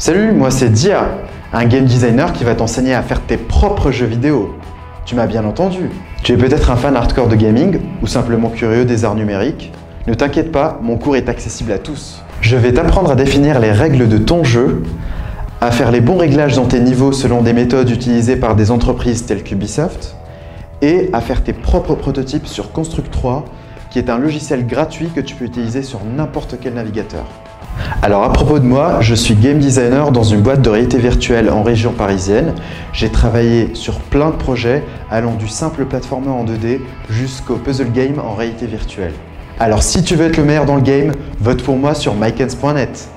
Salut, moi c'est Dia, un game designer qui va t'enseigner à faire tes propres jeux vidéo. Tu m'as bien entendu. Tu es peut-être un fan hardcore de gaming ou simplement curieux des arts numériques. Ne t'inquiète pas, mon cours est accessible à tous. Je vais t'apprendre à définir les règles de ton jeu, à faire les bons réglages dans tes niveaux selon des méthodes utilisées par des entreprises telles qu'Ubisoft, et à faire tes propres prototypes sur Construct 3, qui est un logiciel gratuit que tu peux utiliser sur n'importe quel navigateur. Alors à propos de moi, je suis game designer dans une boîte de réalité virtuelle en région parisienne. J'ai travaillé sur plein de projets allant du simple platformer en 2D jusqu'au puzzle game en réalité virtuelle. Alors si tu veux être le meilleur dans le game, vote pour moi sur mycans.net.